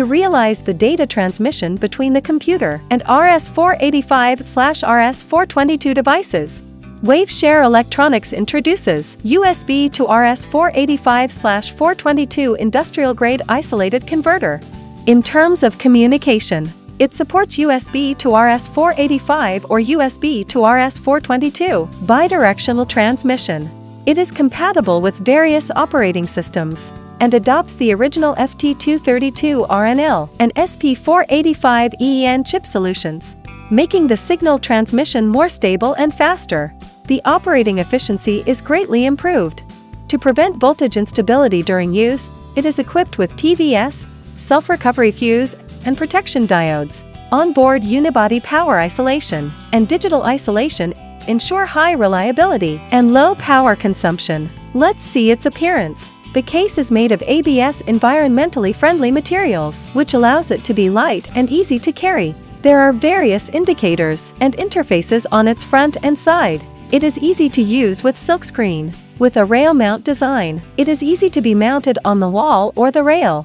to realize the data transmission between the computer and RS-485-RS-422 devices. WaveShare Electronics introduces USB to RS-485-422 industrial-grade isolated converter. In terms of communication, it supports USB to RS-485 or USB to RS-422 bidirectional transmission. It is compatible with various operating systems and adopts the original FT232 RNL and SP485 EEN chip solutions, making the signal transmission more stable and faster. The operating efficiency is greatly improved. To prevent voltage instability during use, it is equipped with TVS, self-recovery fuse, and protection diodes. Onboard unibody power isolation and digital isolation ensure high reliability and low power consumption. Let's see its appearance. The case is made of ABS environmentally friendly materials, which allows it to be light and easy to carry. There are various indicators and interfaces on its front and side. It is easy to use with silkscreen. With a rail mount design, it is easy to be mounted on the wall or the rail.